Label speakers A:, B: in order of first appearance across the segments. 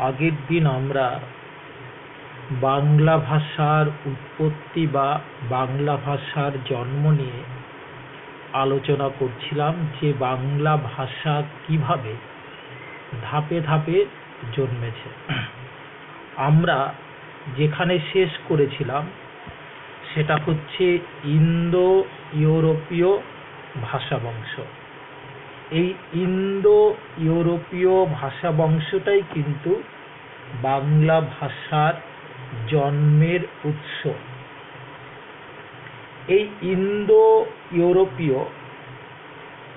A: আগের দিন আমরা বাংলা ভাষার উৎপত্তি বা বাংলা ভাষার জন্ম নিয়ে আলোচনা করছিলাম যে বাংলা ভাষা কীভাবে ধাপে ধাপে জন্মেছে। আমরা যেখানে শেষ করেছিলাম সেটা হচ্ছে ইন্দো ইউরোপীয় ভাষা বংশ এই ইন্দো ইউরোপীয় ভাষা বংশটাই কিন্তু বাংলা ভাষার জন্মের উৎস। এই ইন্দো ইউরোপীয়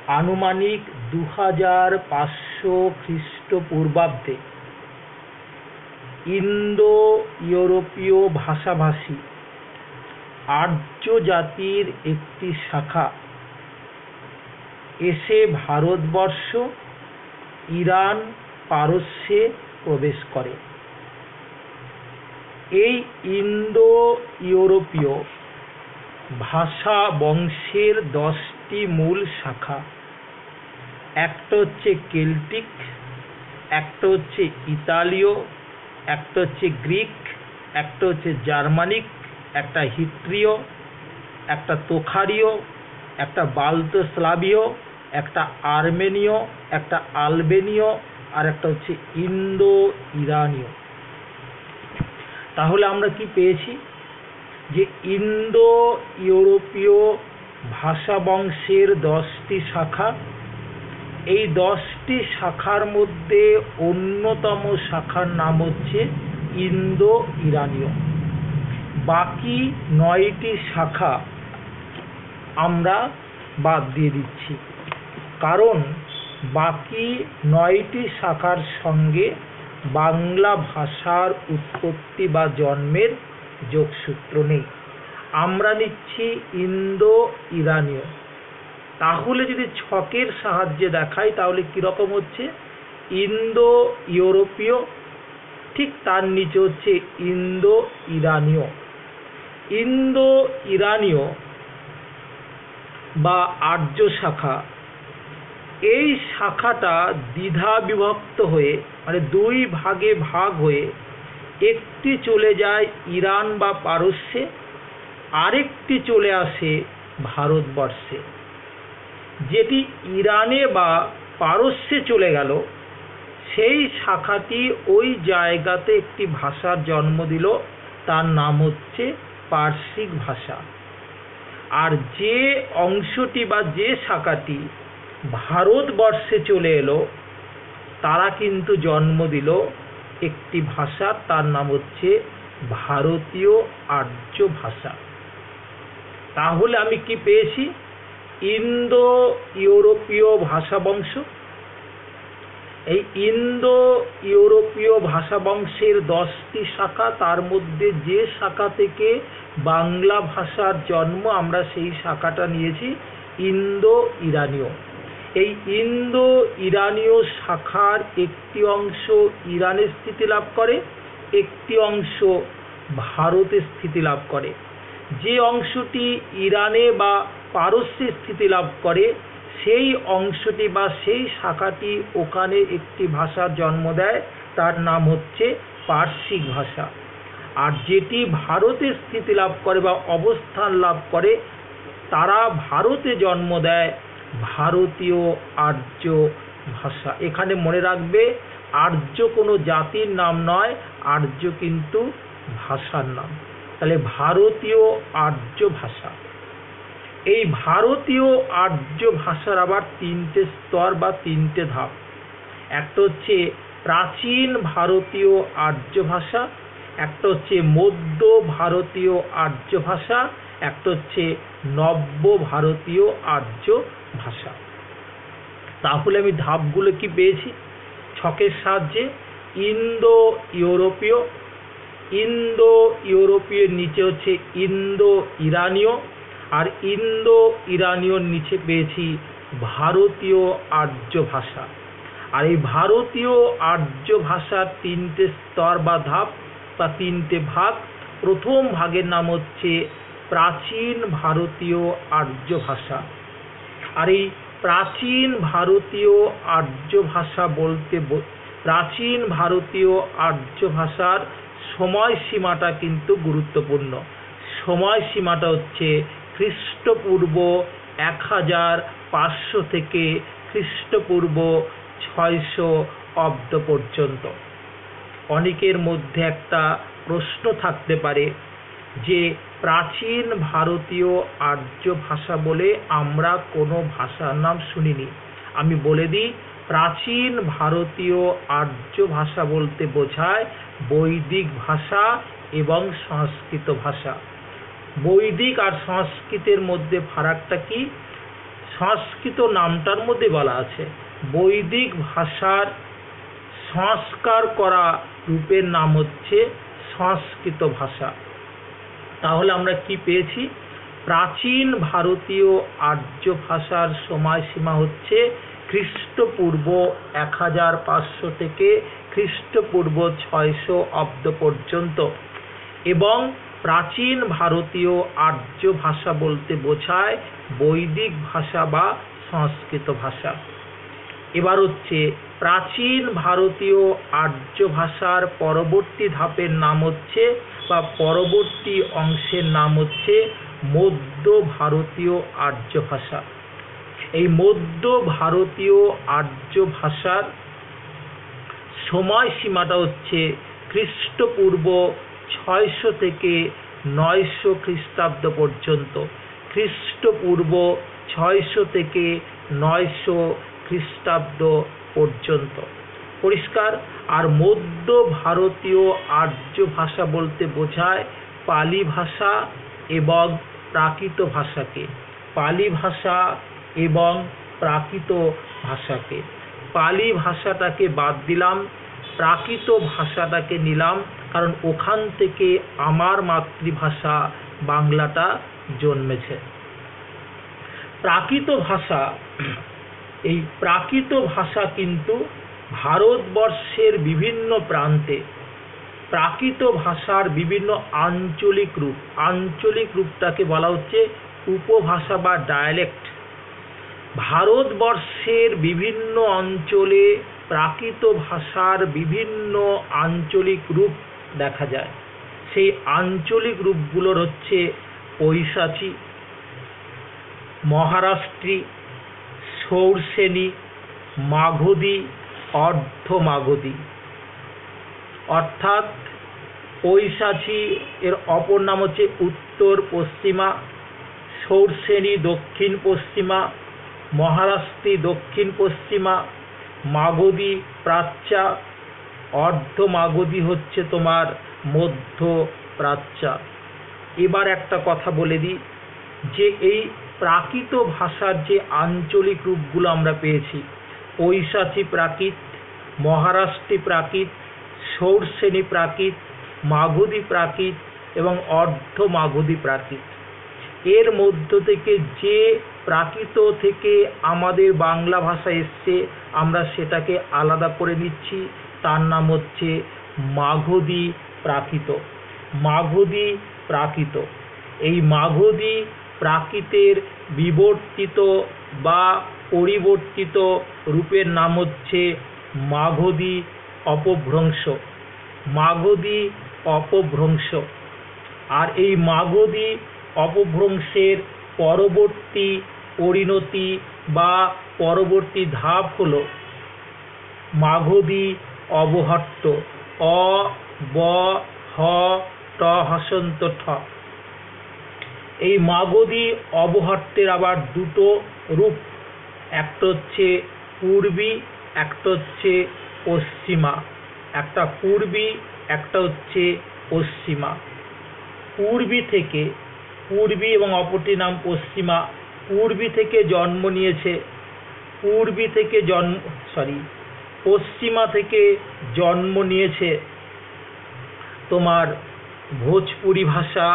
A: আনুমানিক দু হাজার পাঁচশো খ্রিস্টপূর্বাব্দে ইন্দো ইউরোপীয় ভাষাভাষী আর্য জাতির একটি শাখা এসে ভারতবর্ষ, ইরান, পারস্যে প্রবেশ করে। এই ইন্দো ইউরোপীয় ভাষা বংশের দশটি মূল শাখা। একটা হচ্ছে কেল্টিক, একটা হচ্ছে ইতালীয়, একটা হচ্ছে গ্রিক, একটা হচ্ছে জার্মানিক, একটা হিট্রীয় একটা তোখারীয়, একটা বাল্তস্লাভীয় একটা আর্মেনীয়, একটা আলবেনীয়, আর একটা হচ্ছে ইন্দো ইরানীয় তাহলে আমরা কি পেয়েছি? যে ইন্দো ইউরোপীয় ভাষা বংশের দশটি শাখা, এই দশটি শাখার মধ্যে অন্যতম শাখার নাম হচ্ছে ইন্দো ইরানীয় বাকি নয়টি শাখা আমরা বাদ দিয়ে দিচ্ছি। কারণ বাকি নয়টি শাখার সঙ্গে বাংলা ভাষার উৎপত্তি বা জন্মের যোগসূত্র নেই। আমরা নিচ্ছি ইন্দো ইরানীয় তাহলে যদি ছকের সাহায্যে দেখাই, তাহলে কীরকম হচ্ছে? ইন্দো ইউরোপীয় ঠিক তার নিচে হচ্ছে ইন্দো ইরানীয় ইন্দো ইরানীয় বা আর্য শাখা এই শাখাটা দ্বিধা বিভক্ত হয়ে মানে দুই ভাগে ভাগ হয়ে, একটি চলে যায় ইরান বা পারস্যে, আরেকটি চলে আসে ভারতবর্ষে। যেটি ইরানে বা পারস্যে চলে গেল, সেই শাখাটি ওই জায়গাতে একটি ভাষার জন্ম দিল, তার নাম হচ্ছে পার্সিক ভাষা। আর যে অংশটি বা যে শাখাটি ভারতবর্ষে চলে এলো, তারা কিন্তু জন্ম দিল একটি ভাষা, তার নাম হচ্ছে ভারতীয় আর্য ভাষা। তাহলে আমি কি পেয়েছি? ইন্দো ইউরোপীয় ভাষা বংশ এই ইন্দো ইউরোপীয় ভাষা বংশের দশটি শাখা, তার মধ্যে যে শাখা থেকে বাংলা ভাষার জন্ম আমরা সেই শাখাটা নিয়েছি ইন্দো ইরানীয় এই ইন্দো ইরানীয় শাখার একটি অংশ ইরানে স্থিতি লাভ করে, একটি অংশ ভারতে স্থিতি লাভ করে। যে অংশটি ইরানে বা পারস্যে স্থিতি লাভ করে, সেই অংশটি বা সেই শাখাটি ওখানে একটি ভাষার জন্ম দেয়, তার নাম হচ্ছে পার্সিক ভাষা। আর যেটি ভারতে স্থিতি লাভ করে বা অবস্থান লাভ করে, তারা ভারতে জন্ম দেয় ভারতীয় আর্য ভাষা। এখানে মনে রাখবে, আর্য কোনো জাতির নাম নয়, আর্য কিন্তু ভাষার নাম। তাহলে ভারতীয় আর্য ভাষা। এই ভারতীয় আর্য ভাষার আবার তিনটে স্তর বা তিনটে ধাপ। একটা হচ্ছে প্রাচীন ভারতীয় আর্য ভাষা, একটা হচ্ছে মধ্য ভারতীয় আর্য ভাষা, একটা হচ্ছে নব্য ভারতীয় আর্য ভাষা। তাহলে আমি ধাপগুলো কি পেয়েছি? ছকের সাহায্যে ইন্দো ইউরোপীয় ইন্দো ইউরোপীয় নিচে হচ্ছে ইন্দো ইরানীয় আর ইন্দো ইরানীয়র নিচে পেয়েছি ভারতীয় আর্য ভাষা। আর এই ভারতীয় আর্য ভাষার তিনটে স্তর বা ধাপ বা তিনটে ভাগ। প্রথম ভাগের নাম হচ্ছে প্রাচীন ভারতীয় আর্য ভাষা। আর এই প্রাচীন ভারতীয় আর্য ভাষা বলতে প্রাচীন ভারতীয় আর্য ভাষার সময়সীমাটা কিন্তু গুরুত্বপূর্ণ। সময়সীমাটা হচ্ছে খ্রিস্টপূর্ব এক হাজার পাঁচশো থেকে খ্রিস্টপূর্ব ছয়শো অব্দ পর্যন্ত। অনেকের মধ্যে একটা প্রশ্ন থাকতে পারে যে প্রাচীন ভারতীয় আর্য ভাষা বলে আমরা কোনো ভাষার নাম শুনিনি। আমি বলে দিই, প্রাচীন ভারতীয় আর্য ভাষা বলতে বোঝায় বৈদিক ভাষা এবং সংস্কৃত ভাষা। বৈদিক আর সংস্কৃতের মধ্যে ফারাকটা কি? সংস্কৃত নামটার মধ্যে বলা আছে। বৈদিক ভাষার সংস্কার করা রূপের নাম হচ্ছে সংস্কৃত ভাষা। তাহলে আমরা কি পেয়েছি? প্রাচীন ভারতীয় আর্য ভাষার সময়সীমা হচ্ছে খ্রিস্টপূর্ব এক হাজার পাঁচশো থেকে খ্রিস্টপূর্ব ছয়শো অব্দ পর্যন্ত। এবং প্রাচীন ভারতীয় আর্য ভাষা বলতে বোঝায় বৈদিক ভাষা বা সংস্কৃত ভাষা। এবার হচ্ছে প্রাচীন ভারতীয় আর্য ভাষার পরবর্তী ধাপের নাম হচ্ছে বা পরবর্তী অংশের নাম হচ্ছে মধ্য ভারতীয় আর্য ভাষা এই মধ্য ভারতীয় আর্য ভাষার সময়সীমাটা হচ্ছে খ্রিস্টপূর্ব ছয়শো থেকে নয়শো খ্রিস্টাব্দ পর্যন্ত। খ্রিস্টপূর্ব ছয়শো থেকে নয়শো খ্রিস্টাব্দ পর্যন্ত। পরিষ্কার আর মধ্য ভারতীয় আর্য ভাষা বলতে বোঝায় পালি ভাষা এবং প্রাকৃত ভাষাকে। পালি ভাষা এবং প্রাকৃত ভাষাকে। পালি ভাষাটাকে বাদ দিলাম, প্রাকৃত ভাষাটাকে নিলাম, কারণ ওখান থেকে আমার মাতৃভাষা বাংলাটা জন্মেছে। প্রাকৃত ভাষা এই প্রাকৃত ভাষা কিন্তু ভারতবর্ষের বিভিন্ন প্রান্তে প্রাকৃত ভাষার বিভিন্ন আঞ্চলিক রূপ, আঞ্চলিক রূপটাকে বলা হচ্ছে উপভাষা বা ডায়ালেক্ট ভারতবর্ষের বিভিন্ন অঞ্চলে প্রাকৃত ভাষার বিভিন্ন আঞ্চলিক রূপ দেখা যায়। সেই আঞ্চলিক রূপগুলোর হচ্ছে পৈশাচী মহারাষ্ট্রী সৌরসেনী মাগধী অর্ধ মাগধী অর্থাৎ পৈশাচী এর অপর নাম হচ্ছে উত্তর পশ্চিমা সৌরসেনী দক্ষিণ পশ্চিমা, মহারাষ্ট্রী দক্ষিণ পশ্চিমা মাগধী প্রাচ্যা, অর্ধ মাগধী হচ্ছে তোমার মধ্য প্রাচ্যা। এবার একটা কথা বলে দিই, যে এই প্রাকৃত ভাষার যে আঞ্চলিক রূপগুলো আমরা পেয়েছি, পৈশাচী প্রাকৃত, মহারাষ্ট্রী প্রাকৃত সৌরসেনী প্রাকৃত মাগধী প্রাকৃত এবং অর্ধ মাগধী প্রাকৃত। এর মধ্য থেকে যে প্রাকৃত থেকে আমাদের বাংলা ভাষা এসছে, আমরা সেটাকে আলাদা করে নিচ্ছি। তার নাম হচ্ছে মাগধী প্রাকৃত। মাগধী প্রাকৃত। এই মাগধী প্রাকৃতের বিবর্তিত বা পরিবর্তিত রূপের নাম হচ্ছে মাগধী অপভ্রংশ। মাগধী অপভ্রংশ। আর এই মাগধী অপভ্রংশের পরবর্তী পরিণতি বা পরবর্তী ধাপ হল মাগধী অবহট্ট। অ, ব, হ, ট, হসন্ত, ঠ। এই মাগধী অবহট্টের আবার দুটো রূপ, একটা হচ্ছে পূর্বী, একটা হচ্ছে পশ্চিমা। একটা পূর্বী, একটা হচ্ছে পশ্চিমা। পূর্বী থেকে পূর্বী এবং অপরটির নাম পশ্চিমা। পূর্বী থেকে জন্ম নিয়েছে, পূর্বী থেকে জন্ম সরি পশ্চিমা থেকে জন্ম নিয়েছে তোমার ভোজপুরি ভাষা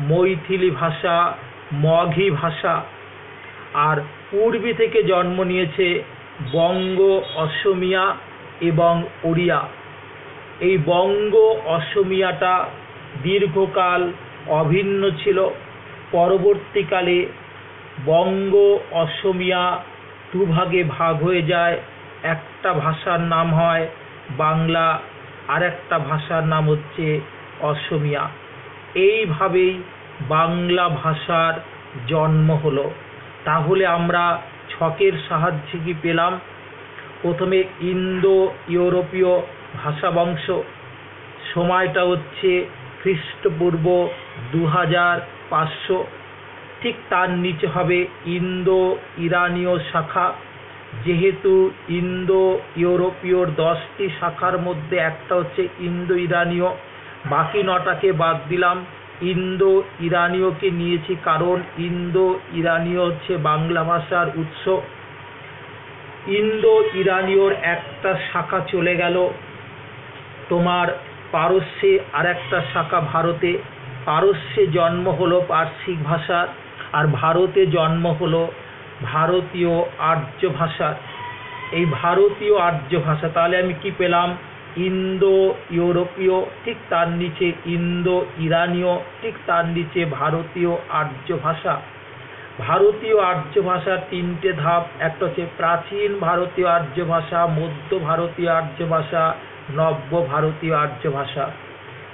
A: মৈথিলি ভাষা মগহি ভাষা। আর পূর্বী থেকে জন্ম নিয়েছে বঙ্গ, অসমিয়া এবং ওড়িয়া। এই বঙ্গ, অসমিয়াটা দীর্ঘকাল অভিন্ন ছিল। পরবর্তীকালে বঙ্গ, অসমিয়া দুভাগে ভাগ হয়ে যায়। একটা ভাষার নাম হয় বাংলা আর একটা ভাষার নাম হচ্ছে অসমিয়া। এইভাবেই বাংলা ভাষার জন্ম হলো। তাহলে আমরা ছকের সাহায্যে কি পেলাম? প্রথমে ইন্দো ইউরোপীয় ভাষা বংশ সময়টা হচ্ছে খ্রিস্টপূর্ব দু হাজার পাঁচশো। ঠিক তার নিচে হবে ইন্দো ইরানীয় শাখা। যেহেতু ইন্দো ইউরোপীয়র দশটি শাখার মধ্যে একটা হচ্ছে ইন্দো ইরানীয় বাকি নটাকে বাদ দিলাম। ইন্দো ইরানীয়কে নিয়েছি কারণ ইন্দো ইরানীয় হচ্ছে বাংলা ভাষার উৎস। ইন্দো ইরানীয়র একটা শাখা চলে গেল। তোমার পারস্যে আর একটা শাখা ভারতে। পারস্যে জন্ম হলো পার্সিক ভাষার আর ভারতে জন্ম হলো ভারতীয় আর্য ভাষার এই ভারতীয় আর্য ভাষা, তাহলে আমি কি পেলাম? ইন্দো ইউরোপীয় ঠিক তার নিচে ইন্দো ইরানীয় ঠিক তার নিচে ভারতীয় আর্য ভাষা ভারতীয় আর্য ভাষার তিনটে ধাপ, একটা হচ্ছে প্রাচীন ভারতীয় আর্য ভাষা মধ্য ভারতীয় আর্য ভাষা নব্য ভারতীয় আর্য ভাষা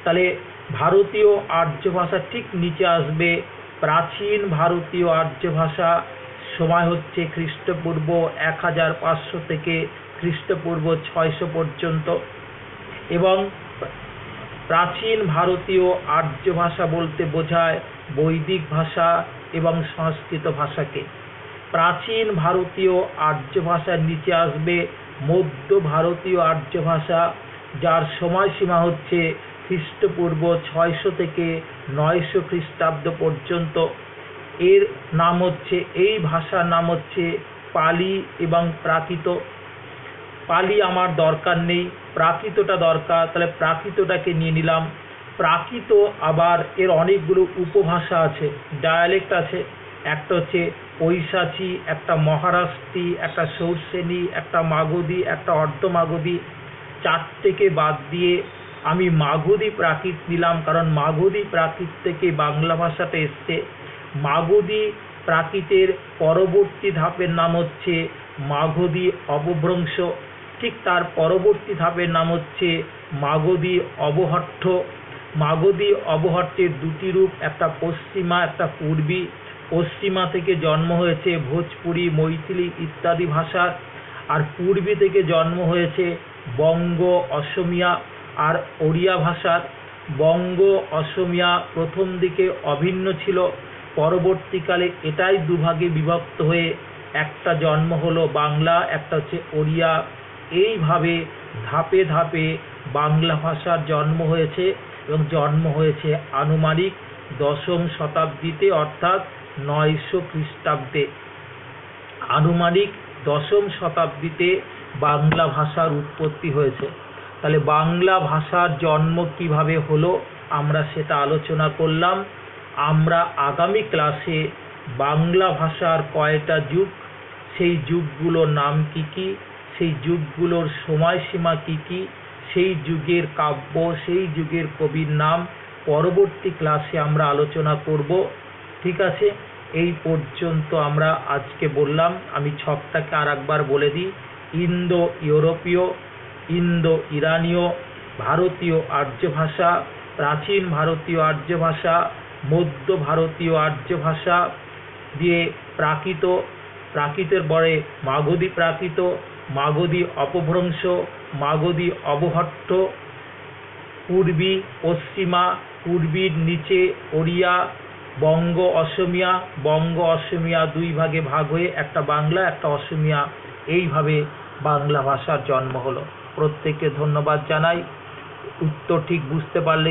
A: তাহলে ভারতীয় আর্য ভাষা ঠিক নিচে আসবে, প্রাচীন ভারতীয় আর্য ভাষা সময় হচ্ছে খ্রিস্টপূর্ব এক হাজার পাঁচশো থেকে খ্রিস্টপূর্ব ছয়শো পর্যন্ত। এবং প্রাচীন ভারতীয় আর্য ভাষা বলতে বোঝায় বৈদিক ভাষা এবং সংস্কৃত ভাষাকে। প্রাচীন ভারতীয় আর্য ভাষার নিচে আসবে মধ্য ভারতীয় আর্য ভাষা যার সময়সীমা হচ্ছে খ্রিস্টপূর্ব ছয়শো থেকে নয়শো খ্রিস্টাব্দ পর্যন্ত। এর নাম হচ্ছে, এই ভাষার নাম হচ্ছে পালি এবং প্রাকৃত। পালি আমার দরকার নেই। প্রাকৃতটা দরকার, তাহলে প্রাকৃতটাকে নিয়ে নিলাম। প্রাকৃত আবার এর অনেকগুলো উপভাষা আছে ডায়ালেক্ট আছে। একটা হচ্ছে ঐশাচী একটা মহারাষ্ট্রী, একটা সৌরসেনী একটা মাগধী, একটা অর্ধমাগধী। চারটেকে বাদ দিয়ে আমি মাগধী প্রাকৃত নিলাম, কারণ মাগধী প্রাকৃত থেকে বাংলা ভাষাটা এসছে। মাগধী প্রাকৃতের পরবর্তী ধাপের নাম হচ্ছে মাগধী অপভ্রংশ ঠিক তার পরবর্তী ধাপের নাম হচ্ছে মাগধী অবহট্ঠ। মাগধী অবহট্টের দুটি রূপ, একটা পশ্চিমা, একটা পূর্বী। পশ্চিমা থেকে জন্ম হয়েছে ভোজপুরি, মৈথিলি ইত্যাদি ভাষার আর পূর্বী থেকে জন্ম হয়েছে বঙ্গ, অসমিয়া আর ওড়িয়া ভাষার বঙ্গ, অসমিয়া প্রথম দিকে অভিন্ন ছিল। পরবর্তীকালে এটাই দুভাগে বিভক্ত হয়ে একটা জন্ম হলো বাংলা, একটা হচ্ছে ওড়িয়া। এইভাবে ধাপে ধাপে বাংলা ভাষার জন্ম হয়েছে এবং জন্ম হয়েছে আনুমানিক দশম শতাব্দীতে অর্থাৎ নয়শো খ্রিস্টাব্দে। আনুমানিক দশম শতাব্দীতে বাংলা ভাষার উৎপত্তি হয়েছে। তাহলে বাংলা ভাষার জন্ম কীভাবে হলো আমরা সেটা আলোচনা করলাম। আমরা আগামী ক্লাসে বাংলা ভাষার কয়টা যুগ, সেই যুগগুলোর নাম কি কি সেই যুগগুলোর সময়সীমা কি কি? সেই যুগের কাব্য, সেই যুগের কবির নাম পরবর্তী ক্লাসে আমরা আলোচনা করব। ঠিক আছে? এই পর্যন্ত আমরা আজকে বললাম, আমি ছকটাকে আর একবার বলে দিই। ইন্দো ইউরোপীয় ইন্দো ইরানীয় ভারতীয় আর্য ভাষা প্রাচীন ভারতীয় আর্য ভাষা মধ্য ভারতীয় আর্য ভাষা দিয়ে প্রাকৃত, প্রাকৃতের পরে মাগধী প্রাকৃত মাগধী অপভ্রংশ, মাগধী অবহট্ট, পূর্বী পশ্চিমা, পূর্বীর নিচে ওড়িয়া, বঙ্গ অসমিয়া বঙ্গ অসমিয়া দুই ভাগে ভাগ হয়ে একটা বাংলা, একটা অসমিয়া। এইভাবে বাংলা ভাষার জন্ম হলো। প্রত্যেককে ধন্যবাদ জানাই। উত্তর ঠিক বুঝতে পারলে